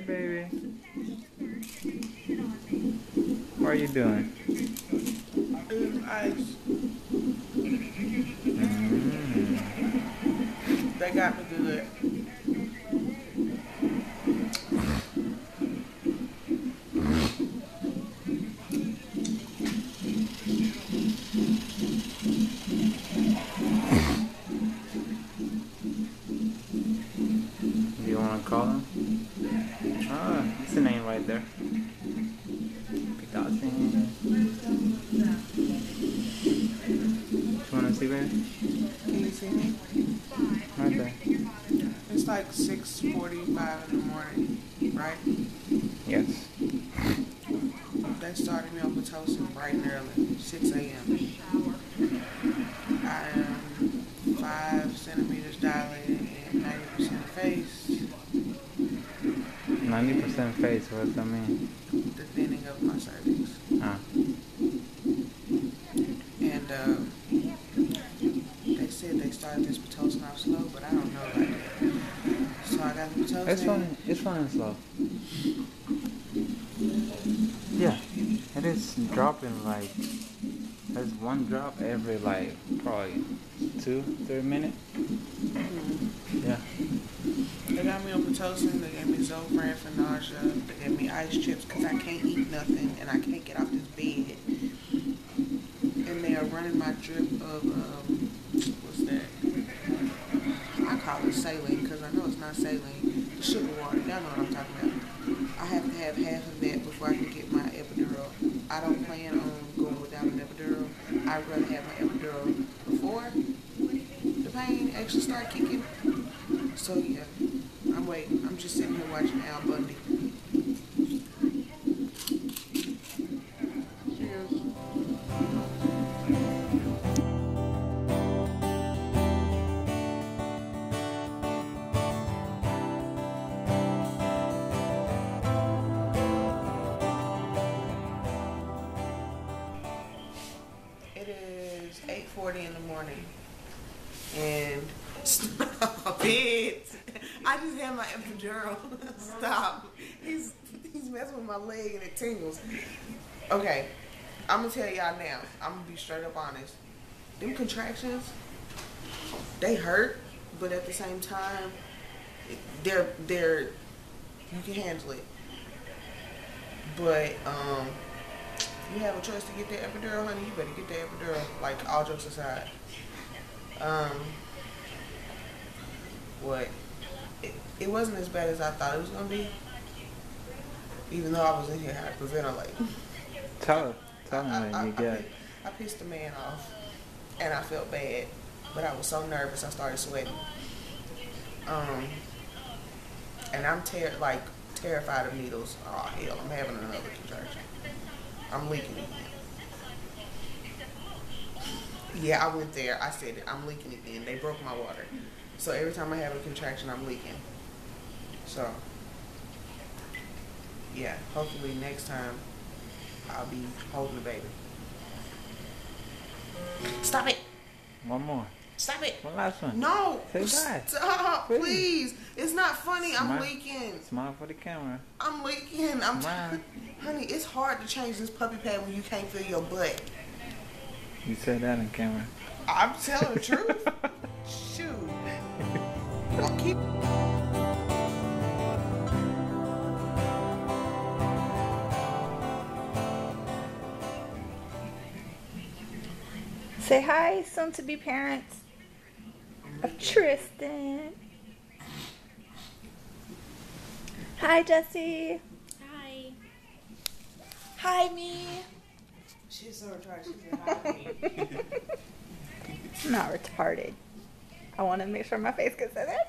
Hey, baby. What are you doing? Eating ice. Mm. They got me good. Like 6.45 in the morning, right? Yes. They started me on Pitocin bright and early, 6 a.m. I am 5 centimeters dilated and 90% face. 90% face, what does that mean? The thinning of my cervix. Ah, And uh, they said they started this Pitocin off slow, but I don't know about that. So I got the it's fun. It's fun and slow. Yeah, it is dropping like. There's one drop every like probably two, three minutes. Yeah. They got me on Pitocin, they gave me Zofran for nausea, they gave me ice chips because I can't eat nothing and I can't get off this bed. And they are running my drip of, um, what's that? I call it saline because I know it's not saline. Sugar water, y'all know what I'm talking about. I have to have half of that before I can get my epidural. I don't plan on going without an epidural. I'd rather have my epidural before the pain actually start kicking. So yeah, I'm waiting. I'm just sitting here watching Al Bundy. 8:40 in the morning, and stop it. I just had my epidural. stop. He's he's messing with my leg and it tingles. Okay, I'm gonna tell y'all now. I'm gonna be straight up honest. Them contractions, they hurt, but at the same time, they're they're you can handle it. But um, you have a choice to get that epidural, honey. You better get that epidural. Like all jokes aside. Um, what? It, it wasn't as bad as I thought it was gonna be. Even though I was in here hyperventilating. Tell her. Tell I, him I, when you I, get. pi- I pissed the man off, and I felt bad, but I was so nervous I started sweating. Um, and I'm ter- like terrified of needles. Oh hell, I'm having another contraction. I'm leaking again. Yeah, I went there. I said it. I'm leaking again. They broke my water, so every time I have a contraction, I'm leaking. So, yeah. Hopefully next time I'll be holding the baby. Stop it! One more. Stop it! One last one. No! Say bye. Stop! Please. Please. It's not funny. I'm leaking. Smile for the camera. I'm leaking. I'm Smile. honey. It's hard to change this puppy pad when you can't feel your butt. You said that on camera. I'm telling the truth. Shoot. I'll keep. Say hi, soon to be parents of Tristan. Hi, Jesse. Hi. Hi, me. She's so retarded. She said hi me. Not retarded. I want to make sure my face gets in there.